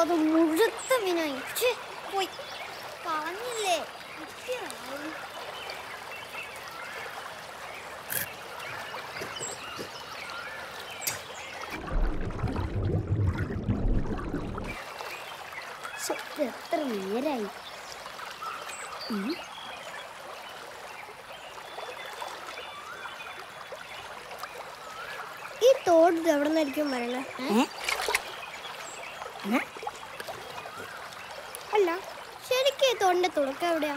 അത് മുഴുത്ത മീനായി. പോയി. ഇത് എത്ര നേരായി. ഈ തോട് എവിടെ നിന്നായിരിക്കും വരണേ? അല്ല ശരിക്കും ഈ തോടിന്റെ തുടക്കം എവിടെയാ.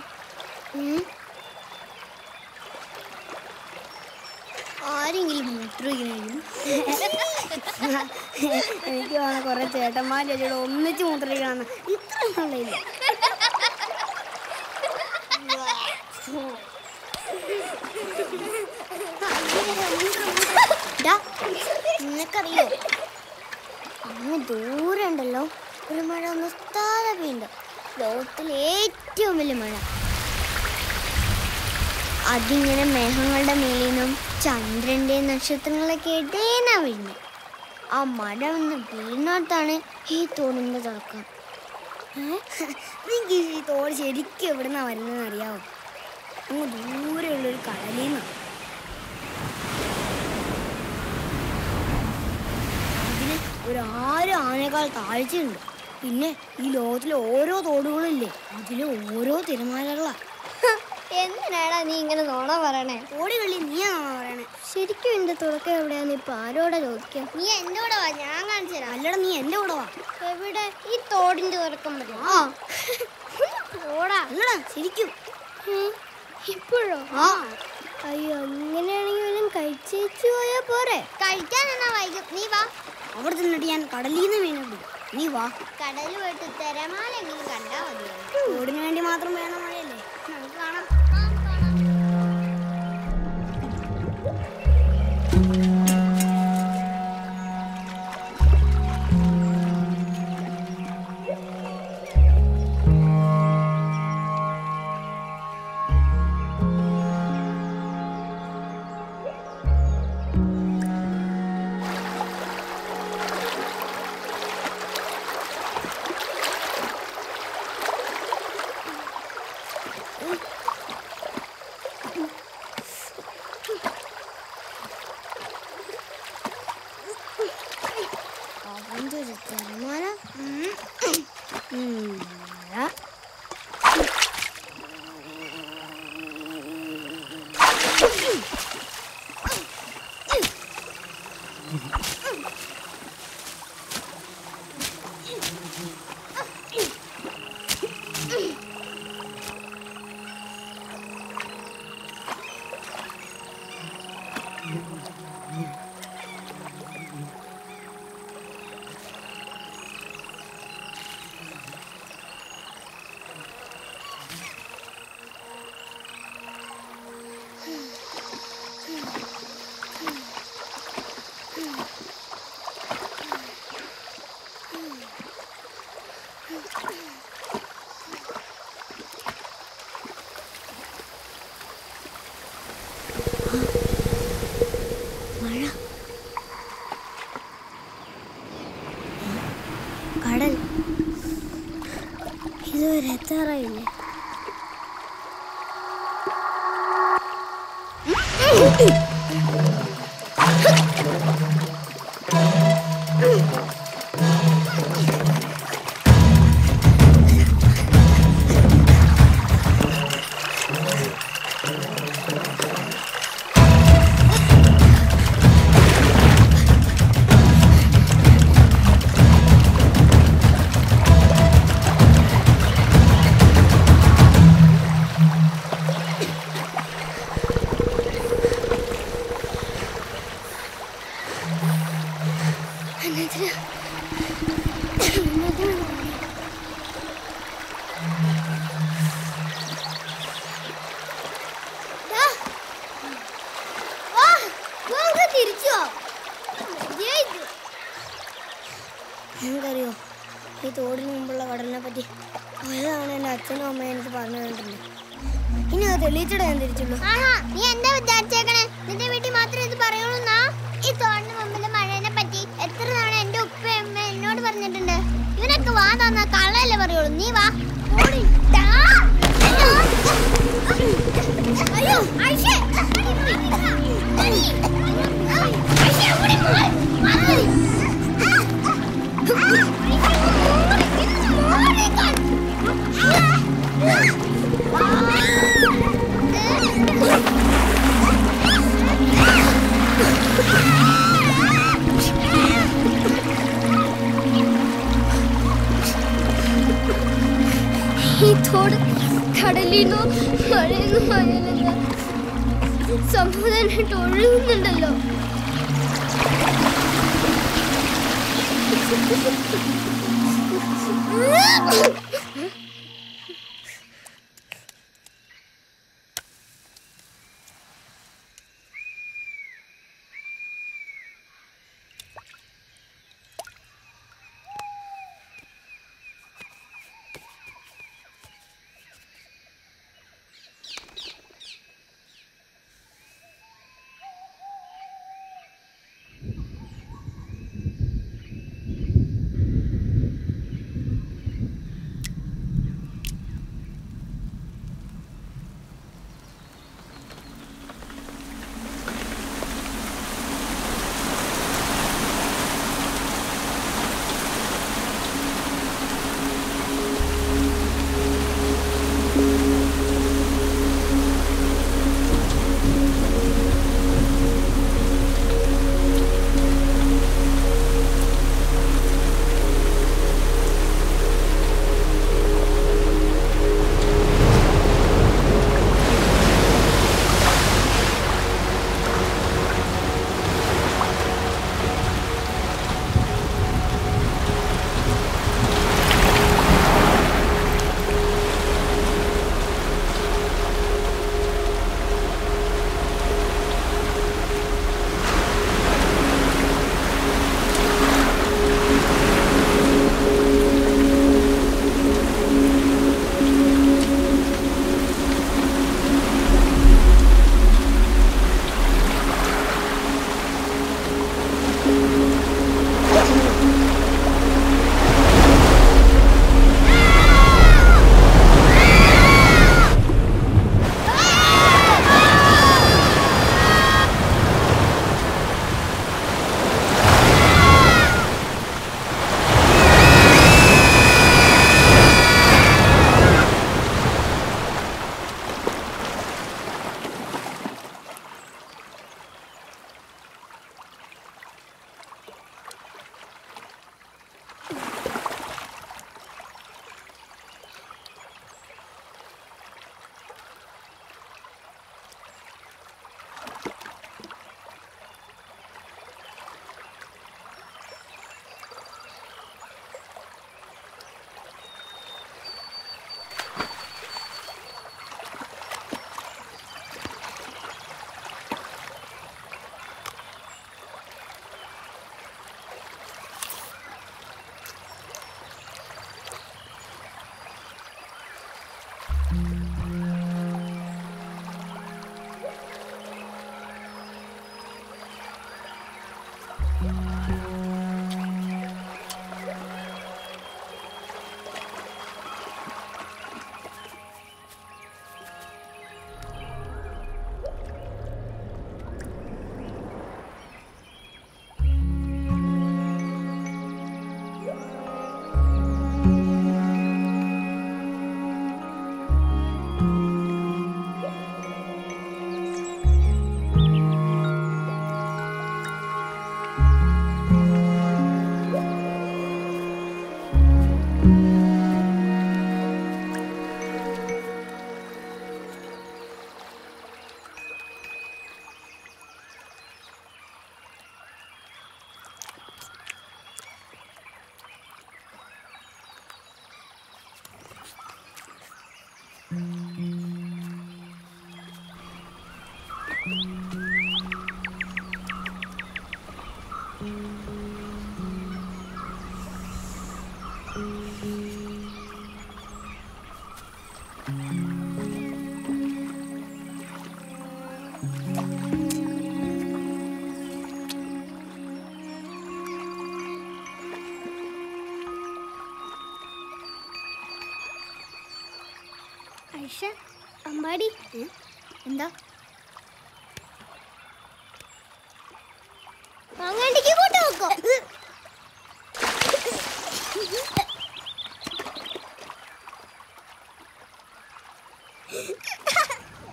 ആരെങ്കിലും മൂത്രിക്കണെങ്കിലും എനിക്ക് വേണം കുറെ ചേട്ടന്മാർ ചേച്ചിയോട് ഒന്നിച്ച് മൂത്രിക്കണം ഇത്ര നല്ലില്ല നിനക്കറിയോ? അങ്ങ് ദൂരെ ഉണ്ടല്ലോ ഒരു മഴ നിർത്താതെ പെയ്യുണ്ട് ലോകത്തിലെ ഏറ്റവും വലിയ മഴ. അതിങ്ങനെ മേഘങ്ങളുടെ മേലിൽ നിന്നും ചന്ദ്രന്റെ നക്ഷത്രങ്ങളൊക്കെ ഇടേനാ വീഴുന്നു ആ മഴ വന്ന് വീണിടത്താണ് ഈ തോടിന്റെ തുടക്കം എനിക്ക് ഈ തോട് ശരിക്കും എവിടുന്നാ വരുന്നതെന്ന് അറിയാവോ? അങ്ങ് ദൂരെയുള്ളൊരു കടലിൽ നിന്നാണ് ഒരു ആറ് ആനേക്കാൾ താഴ്ചയുണ്ട്. പിന്നെ ഈ ലോകത്തിലെ ഓരോ തോടുകളില്ലേ അതിലെ ഓരോ തിരമാലകളാ. എന്തിനാടാ നീ ഇങ്ങനെ നോണ പറയണേ? ഓടികളി നീയാണോ പറയണേ? ശരിക്കും എന്റെ തുടക്കം എവിടെയാന്ന് ഇപ്പൊ ആരോടെ ചോദിക്കാം? നീ എന്റെ കൂടെ വാ ഞാൻ കാണിച്ചു തരാം. അല്ലടാ നീ എന്റെ കൂടെ വാ. എവിടെ? ഈ തോടിന്റെ തുടക്കം വരും ആ. ഓടാ അല്ലടാ ശരിക്കും. ഇപ്പോഴോ? ആ. അയ്യോ അങ്ങനെയാണെങ്കിൽ വല്ലതും കഴിച്ചേച്ചു പോയാ പോരെ. കഴിക്കാൻ എന്നാ വൈകും. നീ വാ. അവിടെ ചെന്നിട്ട് ഞാൻ കടലിൽ നിന്ന് മീനുണ്ട് നീ വാ. കടൽ പോയിട്ട് തിരമാലെങ്കിലും കണ്ടാ മതി ഓടിന് വേണ്ടി മാത്രം വേണം അവന്റെ ഒരു തിരമാല ഉം, മഴ മഴ Göre tarayını. Mm-hmm. തിരിച്ചു. നിങ്ങൾക്കറിയോ ഈ തോടിന് മുമ്പുള്ള കടലിനെ പറ്റി? പലതാണ് എന്റെ അച്ഛനും അമ്മയും എനിക്ക് പറഞ്ഞു തന്നിട്ടുണ്ട്. ഇനി അത് തെളിയിച്ചിട ഞാൻ തിരിച്ചുള്ളൂ നീ എന്താ വിചാരിച്ചേക്കണേ? നിന്റെ വീട്ടിൽ മാത്രമേ ഇത് പറയുള്ളൂ ഈ തോടിന് മുമ്പിലെ ഞാനല്ലേ പറയുള്ളൂ? നീ വാ. അയ്യോ ഐഷേ ഈ തോട് കടലിന്നോ മഴയെന്നോ ഒഴുകുന്നുണ്ടല്ലോ ഐഷ അമ്പാടി എന്താ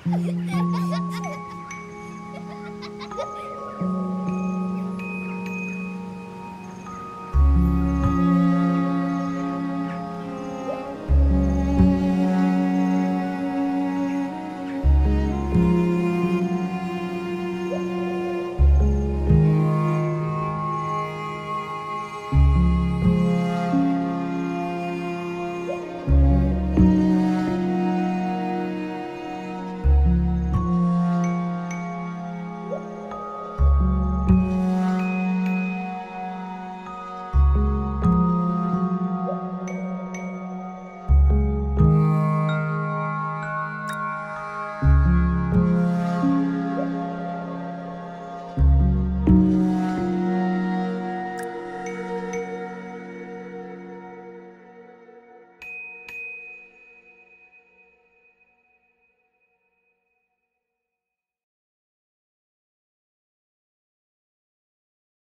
Ha, ha, ha, ha.